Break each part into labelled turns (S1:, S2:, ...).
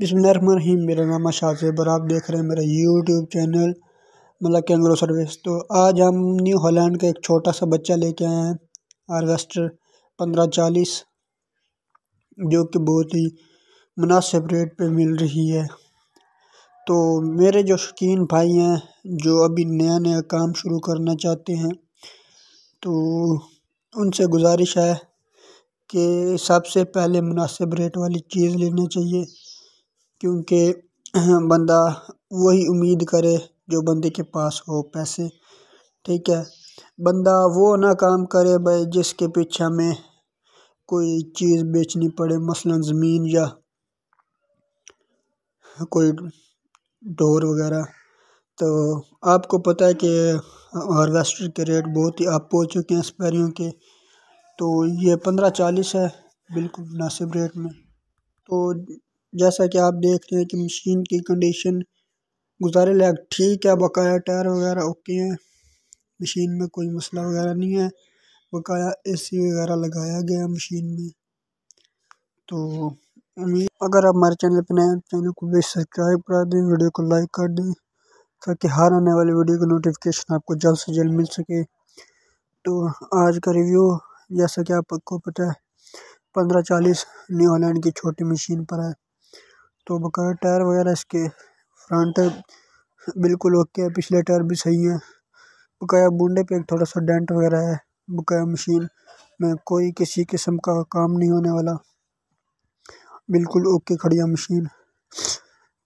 S1: बिस्मिल्लाहिर्रहमानिर्रहीम। मेरा नाम शाहजेब और आप देख रहे हैं मेरा यूट्यूब चैनल मतलब कैंगरो सर्विस। तो आज हम न्यू हॉलैंड का एक छोटा सा बच्चा लेके आए हैं हार्वेस्टर पंद्रह चालीस, जो कि बहुत ही मुनासिब रेट पे मिल रही है। तो मेरे जो शौकीन भाई हैं, जो अभी नया नया काम शुरू करना चाहते हैं तो उनसे गुजारिश है कि सबसे पहले मुनासिब रेट वाली चीज़ लेना चाहिए। क्योंकि बंदा वही उम्मीद करे जो बंदे के पास हो पैसे, ठीक है? बंदा वो ना काम करे भाई जिसके पीछे हमें कोई चीज़ बेचनी पड़े, मसलन ज़मीन या कोई डोर वगैरह। तो आपको पता है कि हार्वेस्टर के रेट बहुत ही अप हो चुके हैं स्पैरियों के। तो ये पंद्रह चालीस है, बिल्कुल मुनासिब रेट में। तो जैसा कि आप देख रहे हैं कि मशीन की कंडीशन गुजारे लायक ठीक है, बकाया टायर वगैरह ओके हैं। मशीन में कोई मसला वगैरह नहीं है। बकाया एसी वगैरह लगाया गया मशीन में। तो उम्मीद, अगर आप हमारे चैनल पर नए चैनल को भी सब्सक्राइब कर दें, वीडियो को लाइक कर दें, ताकि हर आने वाली वीडियो का नोटिफिकेशन आपको जल्द से जल्द मिल सके। तो आज का रिव्यू जैसा कि आपको पता है, पंद्रह चालीस न्यू हॉलैंड की छोटी मशीन पर है। तो बकाया टायर वगैरह इसके फ्रंट बिल्कुल ओके है, पिछले टायर भी सही है। बकाया बूंडे पे थोड़ा सा डेंट वगैरह है, बकाया मशीन में कोई किसी किस्म का काम नहीं होने वाला। बिल्कुल ओके खड़ी है मशीन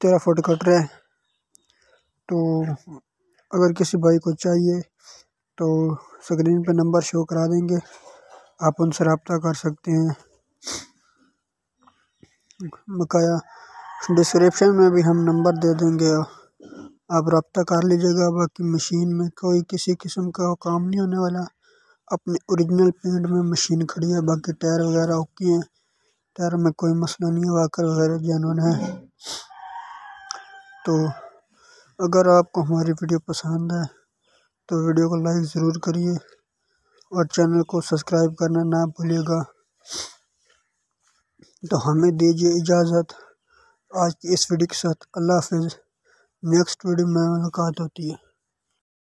S1: तेरह फुट कट रहा है। तो अगर किसी भाई को चाहिए तो स्क्रीन पे नंबर शो करा देंगे। आप उनसे रबता कर सकते हैं। बकाया डिस्क्रिप्शन में भी हम नंबर दे देंगे। आप रब्ता कर लीजिएगा। बाकी मशीन में कोई किसी किस्म का काम नहीं होने वाला। अपने ओरिजिनल पेंट में मशीन खड़ी है। बाकी टायर वगैरह ओके हैं। टायर में कोई मसला नहीं है। वाकर वगैरह जानवन है। तो अगर आपको हमारी वीडियो पसंद है तो वीडियो को लाइक ज़रूर करिए और चैनल को सब्सक्राइब करना ना भूलिएगा। तो हमें दीजिए इजाज़त। आज की इस वीडियो के साथ अल्लाह हाफिज़। नेक्स्ट वीडियो में मुलाकात होती है।